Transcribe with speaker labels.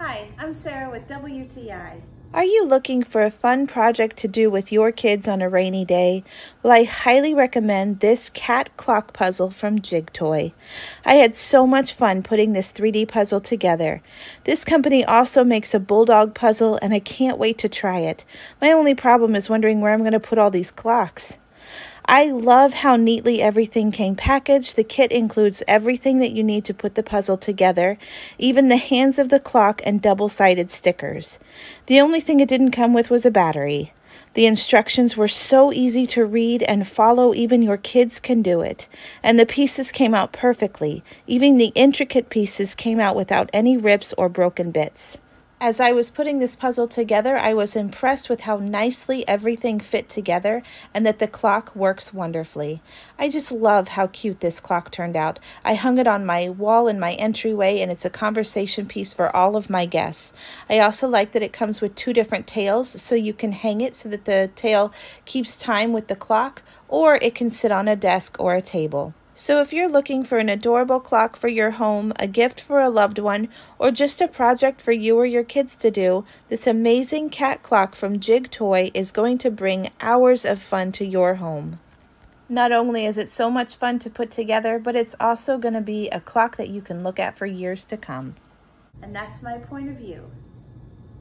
Speaker 1: Hi, I'm Sarah with WTI.
Speaker 2: Are you looking for a fun project to do with your kids on a rainy day? Well, I highly recommend this cat clock puzzle from Jigtoy. I had so much fun putting this 3D puzzle together. This company also makes a bulldog puzzle, and I can't wait to try it. My only problem is wondering where I'm going to put all these clocks. I love how neatly everything came packaged. The kit includes everything that you need to put the puzzle together, even the hands of the clock and double-sided stickers. The only thing it didn't come with was a battery. The instructions were so easy to read and follow, even your kids can do it. And the pieces came out perfectly. Even the intricate pieces came out without any rips or broken bits. As I was putting this puzzle together, I was impressed with how nicely everything fit together and that the clock works wonderfully. I just love how cute this clock turned out. I hung it on my wall in my entryway and it's a conversation piece for all of my guests. I also like that it comes with two different tails so you can hang it so that the tail keeps time with the clock or it can sit on a desk or a table. So if you're looking for an adorable clock for your home, a gift for a loved one, or just a project for you or your kids to do, this amazing cat clock from Jigtoy is going to bring hours of fun to your home. Not only is it so much fun to put together, but it's also going to be a clock that you can look at for years to come.
Speaker 1: And that's my point of view.